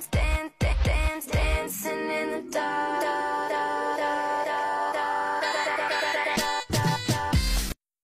Stay.